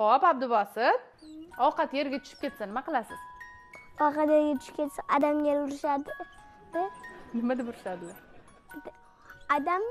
ho'p Abdubosit, ovqat yerga tushib ketsa nima qilasiz? Ovqat yerga tushib ketsa odamga urishadi. Nima deb urishadilar? Adam,